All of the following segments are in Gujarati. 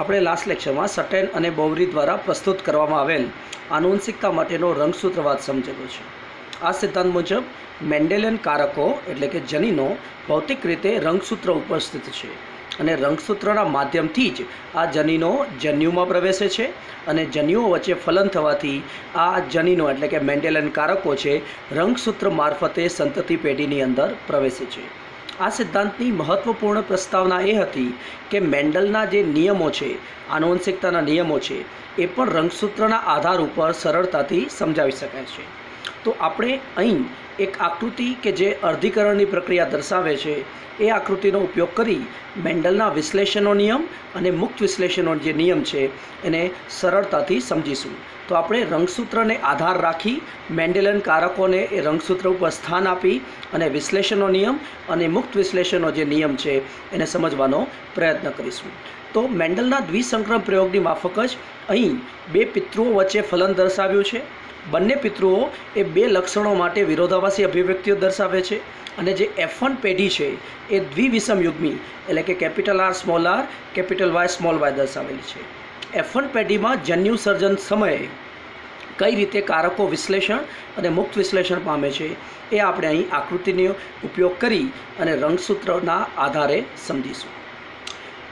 આપણે લાસ્ટ લેક્ચરમાં સટેન અને બોવરી દ્વારા પ્રસ્તુત કરવામાં આવેલ આનુવંશિકતા માટેનો રંગસૂત્રવાદ સમજેલો છે. આ સિદ્ધાંત મુજબ મેન્ડેલિયન કારકો એટલે કે જનીનો ભૌતિક રીતે રંગસૂત્ર ઉપસ્થિત છે અને રંગસૂત્રના માધ્યમથી જ આ જનીનો જન્યુમાં પ્રવેશે છે અને જન્યુઓ વચ્ચે ફલન થવાથી આ જનીનો એટલે કે મેન્ડેલિયન કારકો છે રંગસૂત્ર મારફતે સંતતિ પેઢીની અંદર પ્રવેશે છે. આ સિદ્ધાંતની મહત્વપૂર્ણ પ્રસ્તાવના એ હતી કે મેન્ડલના જે નિયમો છે, આનુવંશિકતાના નિયમો છે, એ પણ રંગસૂત્રના આધાર ઉપર સરળતાથી સમજાવી શકાય છે. તો આપણે અહીં એક આકૃતિ કે જે અર્ધીકરણની પ્રક્રિયા દર્શાવે છે, એ આકૃતિનો ઉપયોગ કરી મેન્ડલના વિશ્લેષણનો નિયમ અને મુક્ત વિશ્લેષણનો જે નિયમ છે, એને સરળતાથી સમજીશું. તો આપણે રંગસૂત્રને આધાર રાખી મેન્ડેલન કારકોને એ રંગસૂત્ર ઉપર સ્થાન આપી અને વિશ્લેષણનો નિયમ અને મુક્ત વિશ્લેષણનો જે નિયમ છે, એને સમજવાનો પ્રયત્ન કરીશું. તો મેન્ડલના દ્વિસંક્રમ પ્રયોગની માફક જ અહીં બે પિતૃઓ વચ્ચે ફલન દર્શાવ્યું છે. બંને પિતૃઓ એ બે લક્ષણો માટે વિરોધાભાસી અભિવ્યક્તિઓ દર્શાવે છે અને જે એફ વન પેઢી છે એ દ્વિવિષમ યુગ્મી, એટલે કે capital R small R capital Y small Y દર્શાવેલી છે. એફ વન પેઢીમાં જન્યુ સર્જન સમયે કઈ રીતે કારકો વિશ્લેષણ અને મુક્ત વિશ્લેષણ પામે છે એ આપણે અહીં આકૃતિનો ઉપયોગ કરી અને રંગસૂત્રના આધારે સમજીશું.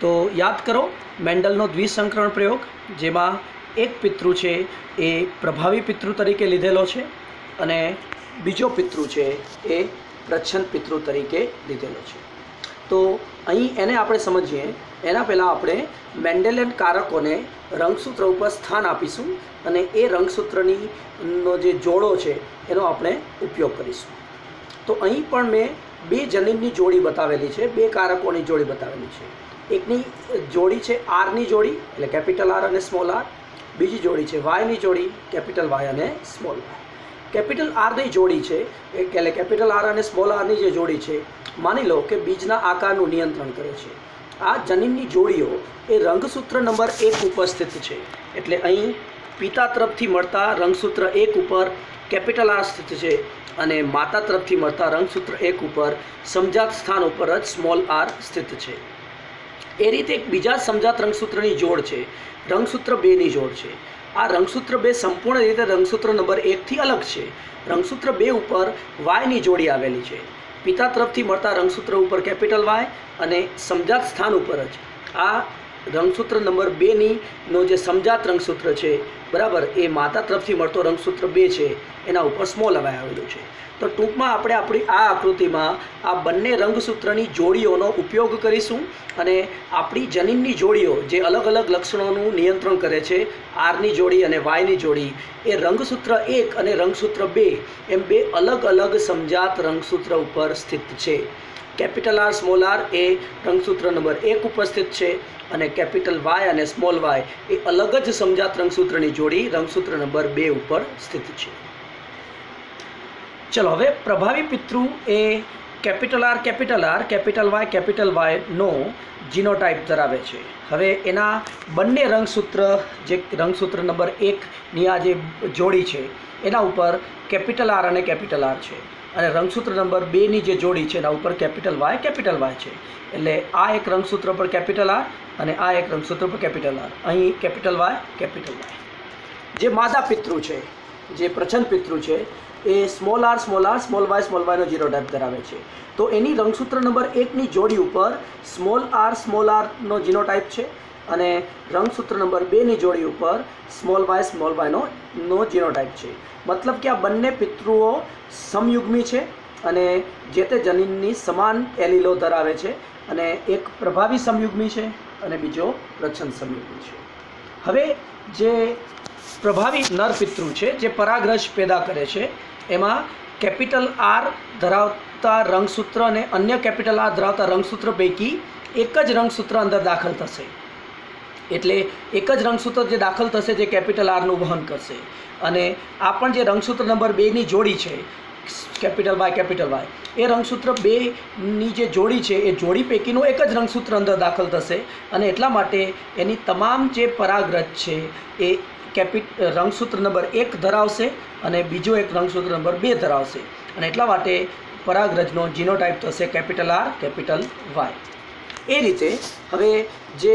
તો યાદ કરો, મેન્ડલનો દ્વિસંકરણ પ્રયોગ, જેમાં એક પિતૃ છે, એ પ્રભાવી પિતૃ તરીકે લીધેલો છે અને બીજો પિતૃ છે, એ પ્રચ્છન્ન પિતૃ તરીકે લીધેલો છે. તો અહીં એને આપણે સમજીએ, એના પહેલાં આપણે મેન્ડેલિયન કારકોને રંગસૂત્ર ઉપર સ્થાન આપીશું અને એ રંગસૂત્રની નો જે જોડો છે, એનો આપણે ઉપયોગ કરીશું. તો અહીં પણ મેં બે જનીનની જોડી બતાવેલી છે, બે કારકોની જોડી બતાવેલી છે. એકની જોડી છે આરની જોડી, એટલે કેપિટલ આર અને સ્મોલ આર બીજી જોડી છે વાયની જોડી કેપિટલ વાય અને સ્મોલ વાય કેપિટલ આરની જોડી છે, એટલે કેપિટલ આર અને સ્મોલ આરની જે જોડી છે, માની લો કે બીજના આકારનું નિયંત્રણ કરે છે. આ જનીનની જોડીઓ એ રંગસૂત્ર નંબર એક ઉપસ્થિત છે. એટલે અહીં પિતા તરફથી મળતા રંગસૂત્ર એક ઉપર કેપિટલ આર સ્થિત છે અને માતા તરફથી મળતા રંગસૂત્ર એક ઉપર સમજાત સ્થાન ઉપર જ સ્મોલ આર સ્થિત છે. એ રીતે એક બીજા સમજાત રંગસૂત્રની જોડ છે. રંગસૂત્ર બેની જોડ છે. આ રંગસૂત્ર બે સંપૂર્ણ રીતે રંગસૂત્ર નંબર એકથી અલગ છે. રંગસૂત્ર બે ઉપર વાયની જોડી આવેલી છે. પિતા તરફથી મળતા રંગસૂત્ર ઉપર કેપિટલ વાય અને સમજાત સ્થાન ઉપર જ. આ રંગસૂત્ર નંબર બેની નો જે સમજાત રંગસૂત્ર છે બરાબર, એ માતા તરફથી મળતો રંગસૂત્ર બે છે, એના ઉપર સ્મોલ વાય આવેલું છે. તો ટૂંકમાં આપણે આપણી આ આકૃતિમાં આ બંને રંગસૂત્રની જોડીઓનો ઉપયોગ કરીશું અને આપણી જનીનની જોડીઓ જે અલગ અલગ લક્ષણોનું નિયંત્રણ કરે છે, આરની જોડી અને વાયની જોડી, એ રંગસૂત્ર એક અને રંગસૂત્ર બે, એમ બે અલગ અલગ સમજાત રંગસૂત્ર ઉપર સ્થિત છે. કેપિટલ આર સ્મોલ આર એ રંગસૂત્ર નંબર એક ઉપસ્થિત છે અને કેપિટલ વાય અને સ્મોલ વાય એ અલગ જ સમજાત રંગસૂત્રની જોડી રંગસૂત્ર નંબર બે ઉપર સ્થિત છે. ચલો હવે પ્રભાવી પિતૃ એ capital R capital R, capital Y, capital વાયનો genotype ધરાવે છે. હવે એના બંને રંગસૂત્ર, જે રંગસૂત્ર નંબર એકની આ જે જોડી છે, એના ઉપર કેપિટલ આર અને કેપિટલ આર છે. અને રંગસૂત્ર નંબર બેની જે જોડી છે, એના ઉપર કેપિટલ વાય કેપિટલ વાય છે. એટલે આ એક રંગસૂત્ર પર કેપિટલ આર અને આ એક રંગસૂત્ર પર કેપિટલ આર અહીં કેપિટલ વાય કેપિટલ વાય જે માદા પિતૃ છે, જે પ્રચંડ પિતૃ છે, એ small R small R small Y small વાયનો genotype ધરાવે છે. તો એની રંગસૂત્ર નંબર એકની જોડી ઉપર સ્મોલ આર સ્મોલ આરનો જીનો ટાઈપ છે. અને રંગસૂત્ર નંબર બેની જોડી ઉપર સ્મોલ વાય સ્મોલ વાયનો નો જીનોટાઈપ છે. મતલબ કે આ બંને પિતૃઓ સમયુગ્મી છે અને જે તે જનીનની સમાન એલીલો ધરાવે છે અને એક પ્રભાવી સમયુગ્મી છે અને બીજો પ્રચ્છન્ન સમયુગ્મી છે. હવે જે પ્રભાવી નર પિતૃ છે, જે પરાગ્રશ પેદા કરે છે, એમાં કેપિટલ આર ધરાવતા રંગસૂત્ર અને અન્ય કેપિટલ આર ધરાવતા રંગસૂત્ર પૈકી એક જ રંગસૂત્ર અંદર દાખલ થશે. એટલે એક જ રંગસૂત્ર જે દાખલ થશે જે કેપિટલ આરનું વહન કરશે. અને આ પણ જે રંગસૂત્ર નંબર બેની જોડી છે, કેપિટલ વાય કેપિટલ વાય એ રંગસૂત્ર બેની જે જોડી છે, એ જોડી પૈકીનું એક જ રંગસૂત્ર અંદર દાખલ થશે. અને એટલા માટે એની તમામ જે પરાગરજ છે, એ કેપિટ, રંગસૂત્ર નંબર એક ધરાવશે અને બીજો એક રંગસૂત્ર નંબર બે ધરાવશે. અને એટલા માટે પરાગરજનો જીનોટાઈપ થશે કેપિટલ આર કેપિટલ વાય એ રીતે હવે જે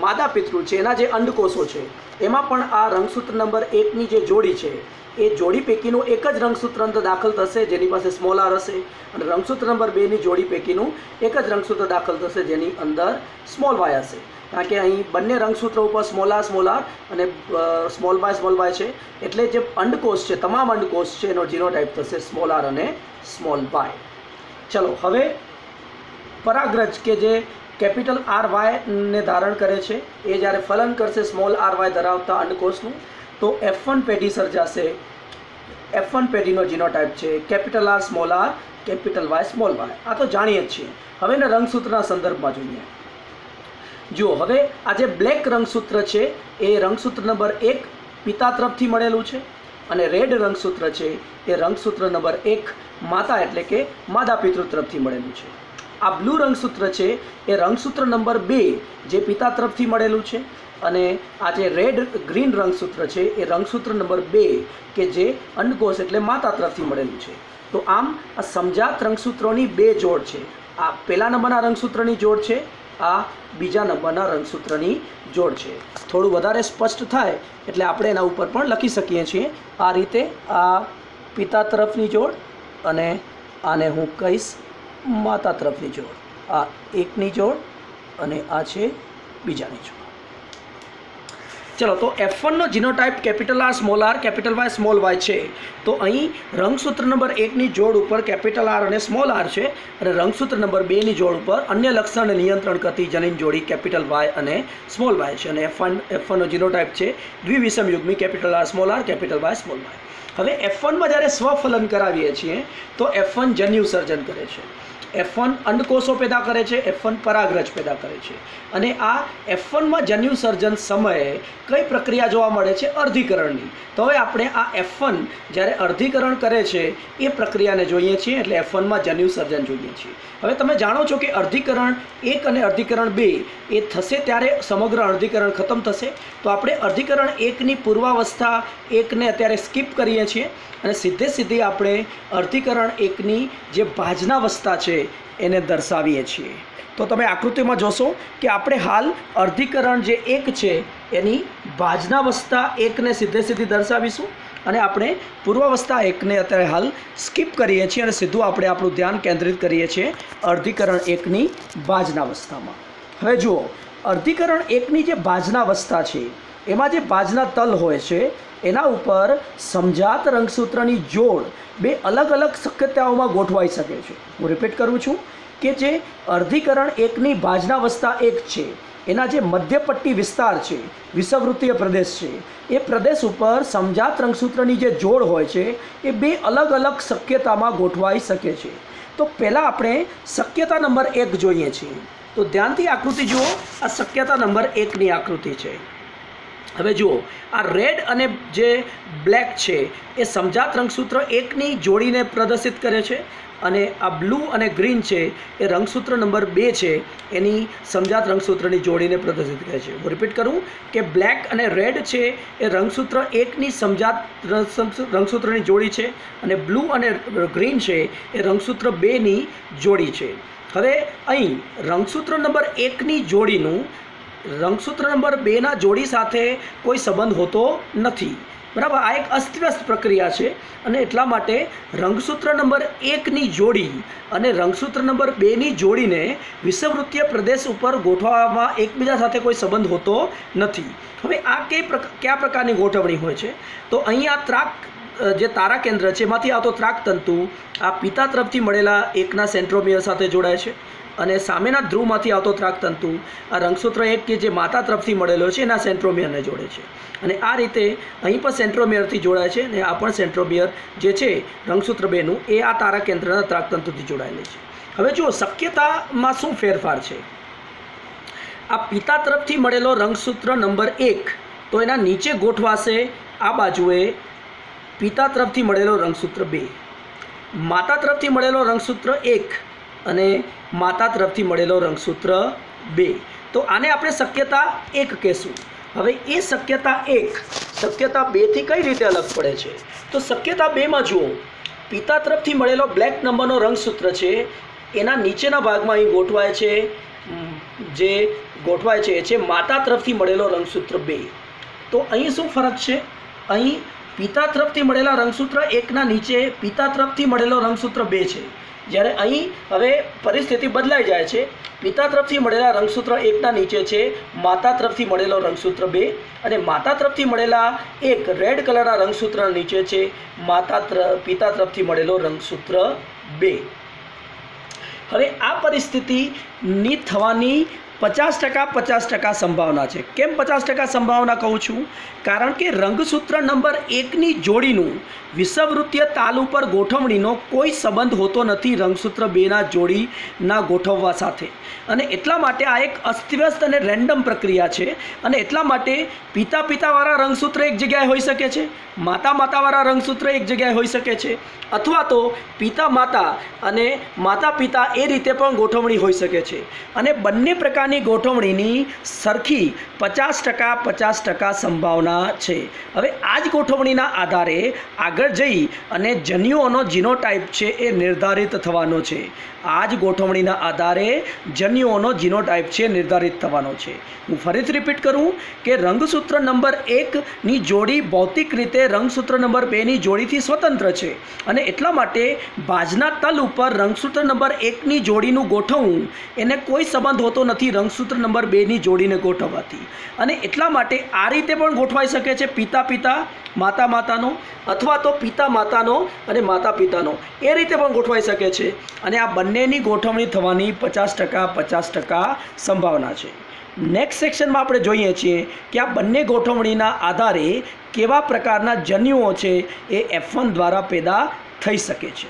માદા પિતૃ છે, એના જે અંડકોષો છે, એમાં પણ આ રંગસૂત્ર નંબર એકની જે જોડી છે, એ જોડી પૈકીનું એક જ રંગસૂત્ર અંદર દાખલ થશે, જેની પાસે સ્મોલ આર હશે. અને રંગસૂત્ર નંબર બેની જોડી પૈકીનું એક જ રંગસૂત્ર દાખલ થશે, જેની અંદર સ્મોલ વાય હશે. કારણ કે અહીં બંને રંગસૂત્ર ઉપર સ્મોલ આર સ્મોલ આર અને સ્મોલ વાય સ્મોલ વાય છે. એટલે જે અંડકોષ છે, તમામ અંડકોષ છે, એનો જીનોટાઈપ થશે સ્મોલ આર અને સ્મોલ વાય ચલો, હવે પરાગ્રજ કે જે કેપિટલ આર વાયને ધારણ કરે છે. એ જ્યારે ફલન કરશે સ્મોલ આર વાય ધરાવતા અંડકોષનું, તો એફ વન પેઢી સર્જાશે. એફ વન પેઢીનો જીનોટાઈપ છે. Capital R small R capital Y small Y આ તો જાણીએ જ છીએ. હવે ને રંગસૂત્રના સંદર્ભમાં જોઈએ. જુઓ, હવે આ જે બ્લેક રંગસૂત્ર છે, એ રંગસૂત્ર નંબર એક પિતા તરફથી મળેલું છે અને રેડ રંગસૂત્ર છે, એ રંગસૂત્ર નંબર એક માતા એટલે કે માદા પિતૃ તરફથી મળેલું છે. આ બ્લુ રંગસૂત્ર છે, એ રંગસૂત્ર નંબર બે જે પિતા તરફથી મળેલું છે અને આ જે રેડ ગ્રીન રંગસૂત્ર છે, એ રંગસૂત્ર નંબર બે કે જે અંડકોષ એટલે માતા તરફથી મળેલું છે. તો આમ આ સમજાત રંગસૂત્રોની બે જોડ છે. આ પહેલા નંબરના રંગસૂત્રની જોડ છે, આ બીજા નંબરના રંગસૂત્રની જોડ છે. થોડું વધારે સ્પષ્ટ થાય એટલે આપણે એના ઉપર પણ લખી શકીએ છીએ. આ રીતે આ પિતા તરફની જોડ અને આને હું કહીશ માતા તરફની જોડ. આ એકની જોડ અને આ છે બીજાની જોડ. ચલો, તો એફ વનનો genotype capital R small R, capital Y small Y છે. તો અહીં રંગસૂત્ર નંબર એકની જોડ ઉપર કેપિટલ આર અને સ્મોલ આર છે અને રંગસૂત્ર નંબર બેની જોડ ઉપર અન્ય લક્ષણ નિયંત્રણ કરતી જનીન જોડી કેપિટલ વાય અને સ્મોલ વાય છે. અને એફ વન એફ વનનો જીનોટાઈપ છે દ્વિવિષમ યુગ્મી capital R small R, capital Y small Y. હવે એફ વનમાં જ્યારે સ્વફલન કરાવીએ છીએ, તો એફ વન જન્યુ સર્જન કરે છે. એફ વન અંડકોષો પેદા કરે છે એફ વન પરાગરજ પેદા કરે છે. અને આ એફ વનમાં જન્યુ સર્જન સમયે કઈ પ્રક્રિયા જોવા મળે છે? અર્ધીકરણની. તો હવે આપણે આ એફ વન જ્યારે અર્ધીકરણ કરે છે, એ પ્રક્રિયાને જોઈએ છીએ, એટલે એફ વનમાં જન્યુ સર્જન જોઈએ છીએ. હવે તમે જાણો છો કે અર્ધીકરણ એક અને અર્ધીકરણ બે, એ થશે ત્યારે સમગ્ર અર્ધીકરણ ખતમ થશે? તો આપણે અર્ધીકરણ એકની પૂર્વાવસ્થા એકને અત્યારે સ્કીપ કરીએ છીએ. અને સીધે સીધી આપણે અર્ધીકરણ એકની જે ભાજનાવસ્થા છે એને દર્શાવીએ છીએ. તો તમે આકૃતિમાં જોશો કે આપણે હાલ અર્ધીકરણ જે એક છે, એની ભાજનાવસ્થા એકને સીધે સીધી દર્શાવીશું અને આપણે પૂર્વાવસ્થા એકને અત્યારે હાલ સ્કીપ કરીએ છીએ અને સીધું આપણે આપણું ધ્યાન કેન્દ્રિત કરીએ છીએ અર્ધીકરણ એકની ભાજનાવસ્થામાં હવે જુઓ, અર્ધીકરણ એકની જે ભાજનાવસ્થા છે એમાં જે ભાજના તલ હોય છે, એના ઉપર સમજાત રંગસૂત્રની જોડ બે અલગ અલગ શક્યતાઓમાં ગોઠવાઈ શકે છે. હું રિપીટ કરું છું કે જે અર્ધીકરણ એકની ભાજનાવસ્થા એક છે, એના જે મધ્યપટ્ટી વિસ્તાર છે, વિષવવૃત્તીય પ્રદેશ છે, એ પ્રદેશ ઉપર સમજાત રંગસૂત્રની જે જોડ હોય છે, એ બે અલગ અલગ શક્યતામાં ગોઠવાઈ શકે છે. તો પહેલાં આપણે શક્યતા નંબર એક જોઈએ છીએ. તો ધ્યાનથી આકૃતિ જુઓ, આ શક્યતા નંબર એકની આકૃતિ છે. હવે જુઓ, આ રેડ અને જે બ્લેક છે, એ સમજાત રંગસૂત્ર એકની જોડીને પ્રદર્શિત કરે છે અને આ બ્લુ અને ગ્રીન છે, એ રંગસૂત્ર નંબર બે છે, એની સમજાત રંગસૂત્રની જોડીને પ્રદર્શિત કરે છે. હું રિપીટ કરું કે બ્લેક અને રેડ છે, એ રંગસૂત્ર એકની સમજાત રંગસૂત્રની જોડી છે અને બ્લુ અને ગ્રીન છે, એ રંગસૂત્ર બેની જોડી છે. હવે અહીં રંગસૂત્ર નંબર એકની જોડીનું રંગસૂત્ર નંબર બેના જોડી સાથે કોઈ સંબંધ હોતો નથી. બરાબર, આ એક અસ્તવ્યસ્ત પ્રક્રિયા છે અને એટલા માટે રંગસૂત્ર નંબર એકની જોડી અને રંગસૂત્ર નંબર બેની જોડીને વિષવવૃત્તીય પ્રદેશ ઉપર ગોઠવવામાં એકબીજા સાથે કોઈ સંબંધ હોતો નથી. હવે આ કઈ કયા પ્રકારની ગોઠવણી હોય છે? તો અહીં આ ત્રાક જે તારા કેન્દ્ર છે, એમાંથી આવતો ત્રાક તંતુ આ પિતા તરફથી મળેલા એકના સેન્ટ્રોમિયર સાથે જોડાય છે. અને સામેના ધ્રુવમાંથી આવતો ત્રાકતંતુ આ રંગસૂત્ર એક કે જે માતા તરફથી મળેલો છે, એના સેન્ટ્રોમિયરને જોડે છે. અને આ રીતે અહીં પણ સેન્ટ્રોમિયરથી જોડાય છે અને આ પણ સેન્ટ્રોમિયર જે છે, રંગસૂત્ર બેનું, એ આ તારા કેન્દ્રના ત્રાકતંતુથી જોડાયેલી છે. હવે જુઓ, શક્યતામાં શું ફેરફાર છે? આ પિતા તરફથી મળેલો રંગસૂત્ર નંબર એક, તો એના નીચે ગોઠવાશે, આ બાજુએ પિતા તરફથી મળેલો રંગસૂત્ર બે. માતા તરફથી મળેલો રંગસૂત્ર એક અને માતા તરફથી મળેલો રંગસૂત્ર બે. તો આને આપણે શક્યતા એક કહેશું. હવે એ શક્યતા એક, શક્યતા બેથી કઈ રીતે અલગ પડે છે? તો શક્યતા બેમાં જુઓ. પિતા તરફથી મળેલો બ્લેક નંબરનો રંગસૂત્ર છે, એના નીચેના ભાગમાં અહીં ગોઠવાય છે જે ગોઠવાય છે એ છે માતા તરફથી મળેલો રંગસૂત્ર બે. તો અહીં શું ફરક છે? અહીં પિતા તરફથી મળેલા રંગસૂત્ર એકના નીચે, પિતા તરફથી મળેલો રંગસૂત્ર બે છે. જ્યારે અહીં હવે પરિસ્થિતિ બદલાઈ જાય છે. પિતા તરફથી મળેલા રંગસૂત્ર એકના નીચે છે, માતા તરફથી મળેલો રંગસૂત્ર બે અને માતા તરફથી મળેલા એક રેડ કલરના રંગસૂત્ર નીચે છે, માતા પિતા તરફથી મળેલો રંગસૂત્ર બે. હવે આ પરિસ્થિતિની થવાની પચાસ ટકા પચાસ ટકા સંભાવના છે. કેમ પચાસ ટકા સંભાવના કહું છું? કારણ કે રંગસૂત્ર નંબર એકની જોડીનું વિષવવૃત્તીય તાલ ઉપર ગોઠવણીનો કોઈ સંબંધ હોતો નથી રંગસૂત્ર બેના જોડીના ગોઠવવા સાથે. અને એટલા માટે આ એક અસ્તવ્યસ્ત અને રેન્ડમ પ્રક્રિયા છે અને એટલા માટે પિતા પિતાવાળા રંગસૂત્ર એક જગ્યાએ હોઈ શકે છે માતા માતાવાળા રંગસૂત્ર એક જગ્યાએ હોઈ શકે છે, અથવા તો પિતા માતા અને માતા પિતા એ રીતે પણ ગોઠવણી હોઈ શકે છે. અને બંને પ્રકારની ગોઠવણીની સરખી પચાસ ટકા પચાસ ટકા સંભાવના છે. હવે આ જ ગોઠવણીના આધારે આગળ જઈ અને જન્યુઓનો જીનોટાઈપ છે એ નિર્ધારિત થવાનો છે. આ જ ગોઠવણીના આધારે જન્યુઓનો જીનોટાઈપ છે નિર્ધારિત થવાનો છે. હું ફરીથી રિપીટ કરું કે રંગસૂત્ર નંબર એકની જોડી ભૌતિક રીતે રંગસૂત્ર નંબર બેની જોડીથી સ્વતંત્ર છે અને એટલા માટે બાજના તલ ઉપર રંગસૂત્ર નંબર એકની જોડીનું ગોઠવવું એને કોઈ સંબંધ હોતો નથી રંગસૂત્ર નંબર બેની જોડીને ગોઠવવાથી અને એટલા માટે આ રીતે પણ ગોઠવાઈ શકે છે પિતા પિતા માતા માતાનો અથવા તો પિતા માતાનો અને માતા પિતાનો એ રીતે પણ ગોઠવાઈ શકે છે. અને આ બંનેની ગોઠવણી થવાની પચાસ ટકા પચાસ ટકા સંભાવના છે. નેક્સ્ટ સેક્શનમાં આપણે જોઈએ છીએ કે આ બંને ગોઠવણીના આધારે કેવા પ્રકારના જન્યુઓ છે એ એફ દ્વારા પેદા થઈ શકે છે.